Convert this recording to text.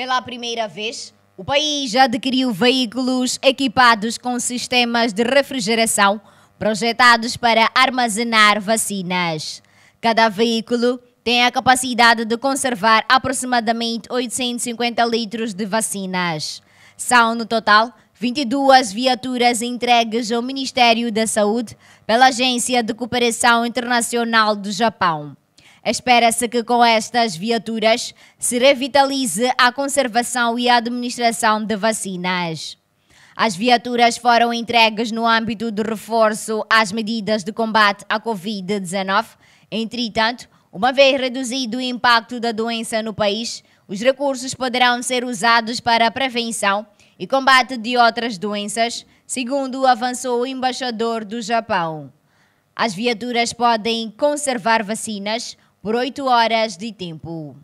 Pela primeira vez, o país adquiriu veículos equipados com sistemas de refrigeração projetados para armazenar vacinas. Cada veículo tem a capacidade de conservar aproximadamente 850 litros de vacinas. São, no total, 22 viaturas entregues ao Ministério da Saúde pela Agência de Cooperação Internacional do Japão. Espera-se que com estas viaturas se revitalize a conservação e a administração de vacinas. As viaturas foram entregues no âmbito de reforço às medidas de combate à Covid-19. Entretanto, uma vez reduzido o impacto da doença no país, os recursos poderão ser usados para a prevenção e combate de outras doenças, segundo avançou o embaixador do Japão. As viaturas podem conservar vacinas por 8 horas de tempo.